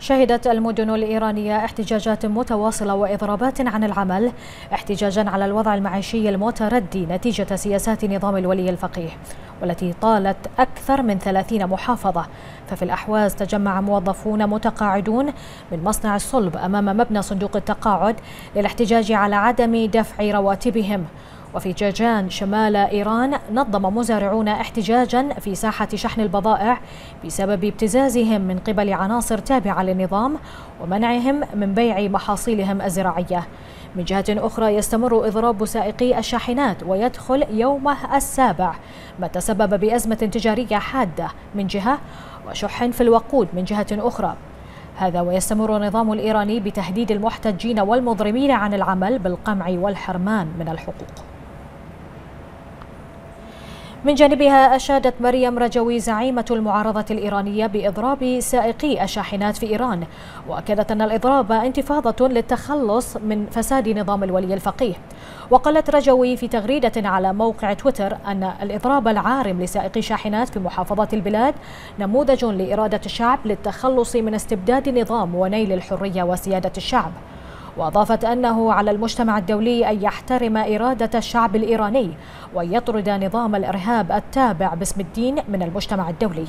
شهدت المدن الإيرانية احتجاجات متواصلة وإضرابات عن العمل احتجاجا على الوضع المعيشي المتردي نتيجة سياسات نظام الولي الفقيه والتي طالت أكثر من ثلاثين محافظة. ففي الأحواز تجمع موظفون متقاعدون من مصنع الصلب أمام مبنى صندوق التقاعد للاحتجاج على عدم دفع رواتبهم. وفي جاجان شمال إيران نظم مزارعون احتجاجا في ساحة شحن البضائع بسبب ابتزازهم من قبل عناصر تابعة للنظام ومنعهم من بيع محاصيلهم الزراعية. من جهة أخرى يستمر إضراب سائقي الشاحنات ويدخل يومه السابع ما تسبب بأزمة تجارية حادة من جهة وشح في الوقود من جهة أخرى. هذا ويستمر النظام الإيراني بتهديد المحتجين والمضرمين عن العمل بالقمع والحرمان من الحقوق. من جانبها أشادت مريم رجوي زعيمة المعارضة الإيرانية بإضراب سائقي الشاحنات في إيران وأكدت أن الإضراب انتفاضة للتخلص من فساد نظام الولي الفقيه. وقالت رجوي في تغريدة على موقع تويتر أن الإضراب العارم لسائقي شاحنات في محافظات البلاد نموذج لإرادة الشعب للتخلص من استبداد النظام ونيل الحرية وسيادة الشعب. وأضافت أنه على المجتمع الدولي أن يحترم إرادة الشعب الإيراني ويطرد نظام الإرهاب التابع باسم الدين من المجتمع الدولي.